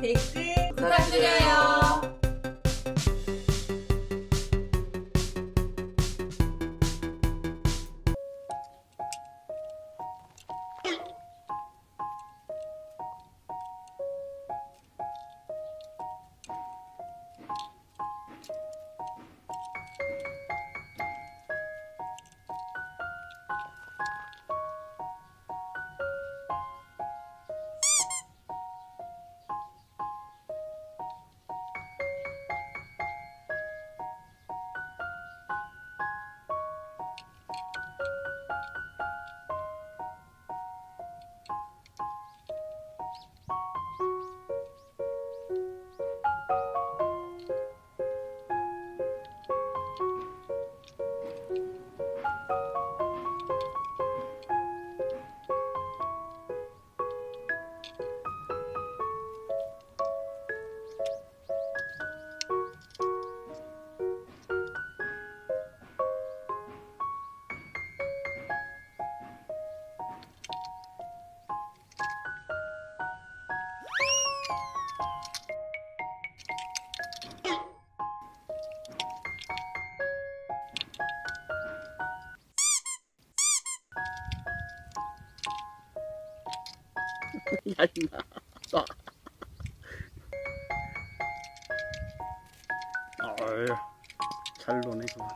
댓글 부탁드려요. 야 임마 놔. 어휴 잘 노네 그거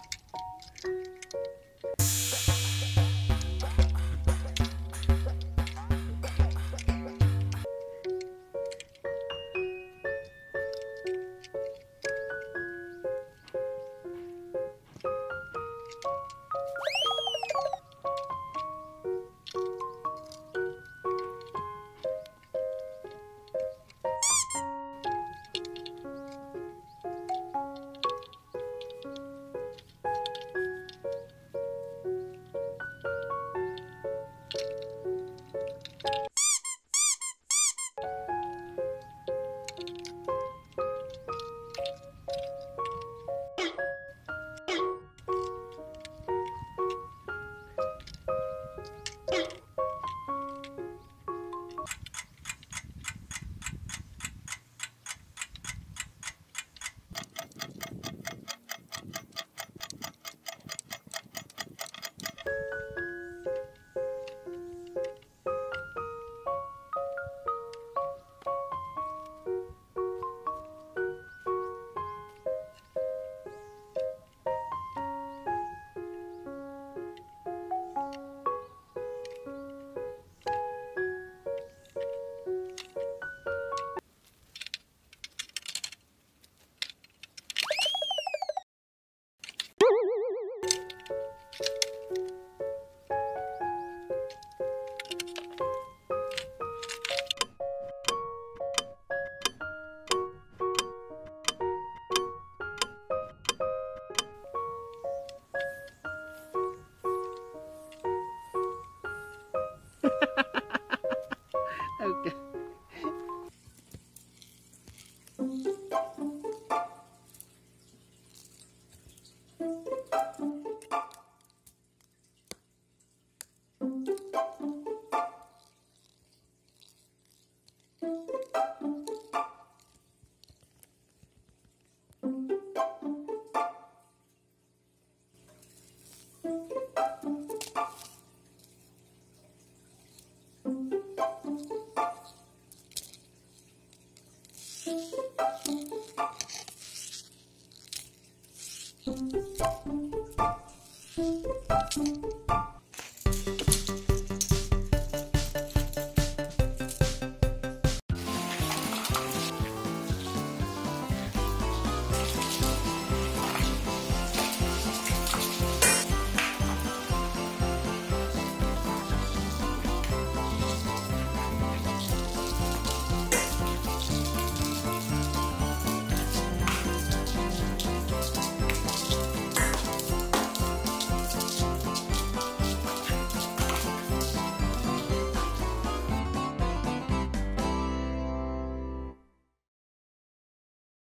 Música